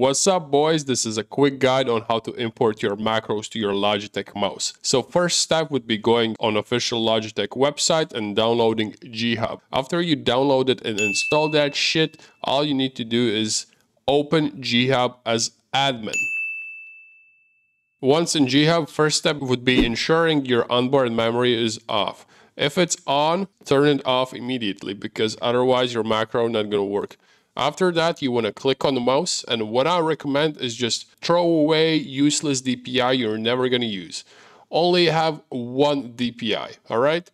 What's up boys? This is a quick guide on how to import your macros to your Logitech mouse. So first step would be going on official Logitech website and downloading G-Hub. After you download it and install that shit, all you need to do is open G-Hub as admin. Once in G-Hub, first step would be ensuring your onboard memory is off. If it's on, turn it off immediately because otherwise your macro not gonna work. After that, you want to click on the mouse and what I recommend is just throw away useless DPI you're never going to use. Only have one DPI, all right?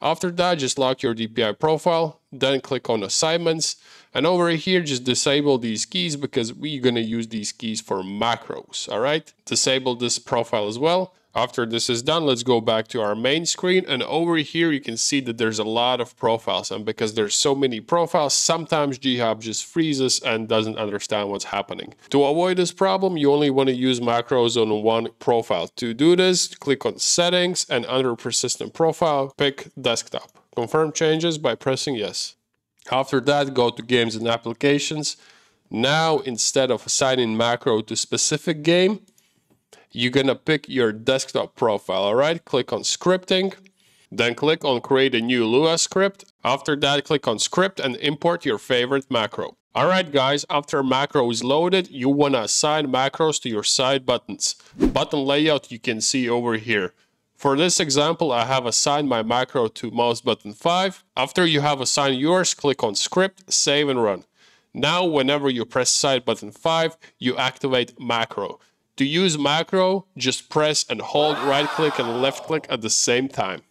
After that, just lock your DPI profile, then click on assignments. And over here, just disable these keys because we're gonna use these keys for macros, all right? Disable this profile as well. After this is done, let's go back to our main screen and over here you can see that there's a lot of profiles and because there's so many profiles, sometimes G-Hub just freezes and doesn't understand what's happening. To avoid this problem, you only want to use macros on one profile. To do this, click on settings and under persistent profile, pick desktop. Confirm changes by pressing yes. After that, go to games and applications. Now, instead of assigning macro to specific game, you're gonna pick your desktop profile, all right? Click on scripting, then click on create a new Lua script. After that, click on script and import your favorite macro. Alright guys, after macro is loaded, you wanna assign macros to your side buttons. Button layout you can see over here. For this example, I have assigned my macro to mouse button 5. After you have assigned yours, click on script, save and run. Now, whenever you press side button 5, you activate macro. To use macro, just press and hold right click and left click at the same time.